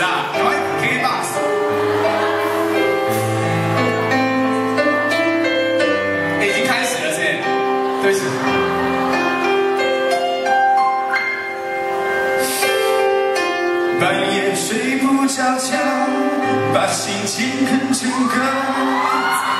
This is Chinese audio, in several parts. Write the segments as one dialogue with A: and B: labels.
A: 始啊，赶快 K box。已
B: 经开始了，先，开始。
A: 半夜睡不着觉，把心情哼成歌。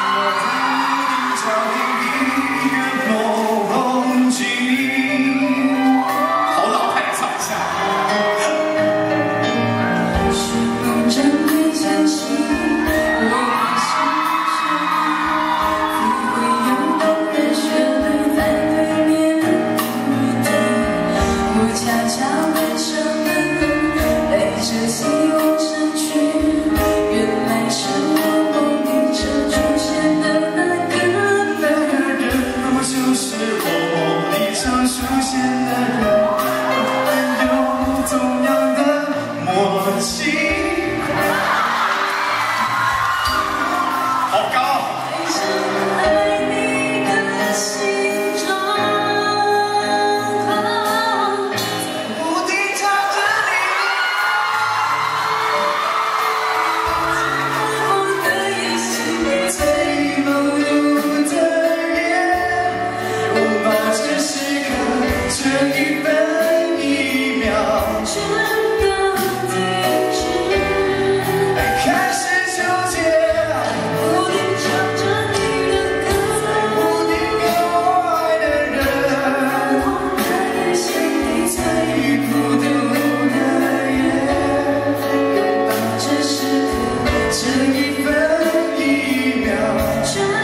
A: 这一分一秒。
C: 全都停止爱
A: 开始纠结
C: 不停唱着你的歌。
A: 不停给我爱的人
C: 我最孤独的拥抱这
A: 这一分一
C: 秒。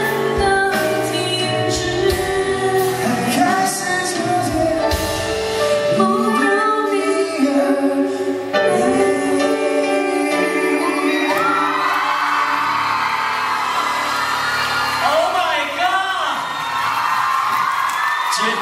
A: Check